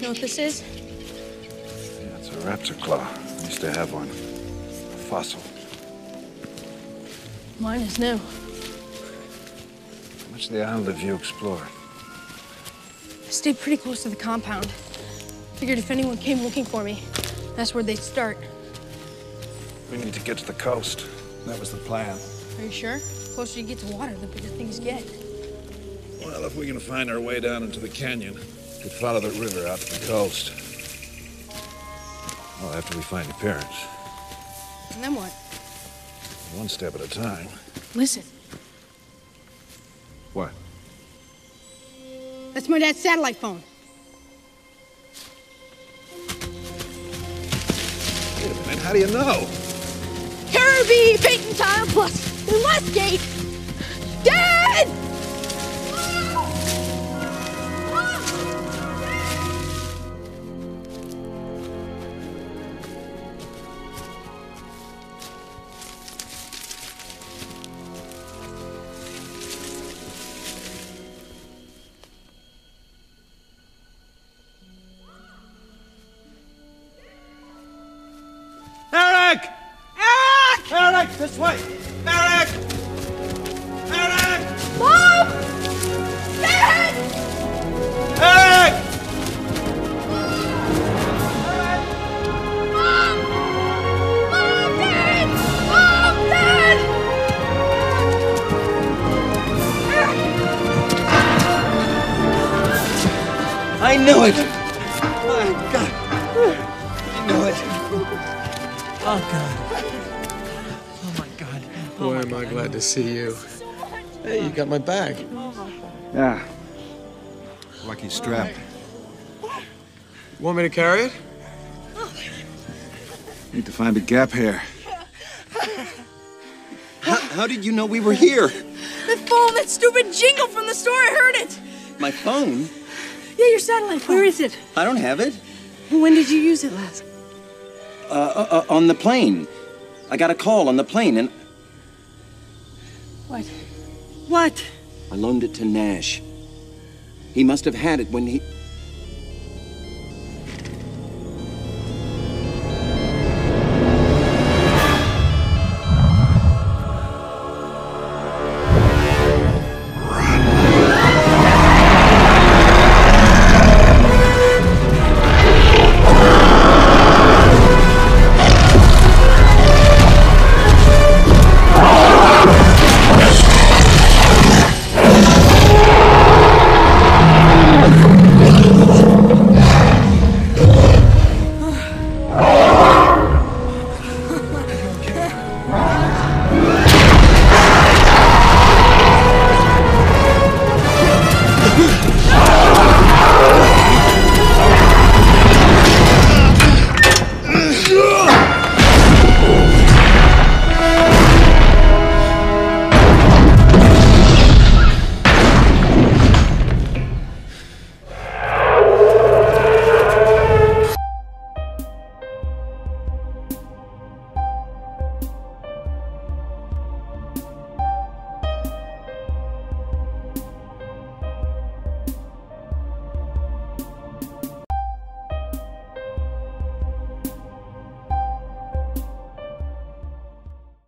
You know what this is? Yeah, it's a raptor claw. I used to have one. A fossil. Mine is new. How much of the island have you explored? I stayed pretty close to the compound. Figured if anyone came looking for me, that's where they'd start. We need to get to the coast. That was the plan. Are you sure? The closer you get to water, the bigger things get. Well, if we can find our way down into the canyon, could follow the river out to the coast. Well, after we find your parents. And then what? One step at a time. Listen, What? that's my dad's satellite phone. Wait a minute, how do you know? Kirby, Paint and Tile Plus, Westgate! Dad! Eric! Eric! Eric, this way! Eric! Eric! Mom! Dad! Eric! Mom! Mom, Dad! Mom, Dad! I knew it! My God! I knew it! Oh, God. Oh, my God. Oh, Boy, am I glad to see you. Hey, you got my bag. Yeah. Lucky strap. Want me to carry it? Need to find a gap here. How, how did you know we were here? The phone, that stupid jingle from the store, I heard it! My phone? Yeah, your satellite phone. Where is it? I don't have it. When did you use it last? Uh, uh, on the plane. I got a call on the plane and What? What? I loaned it to Nash. He must have had it when he.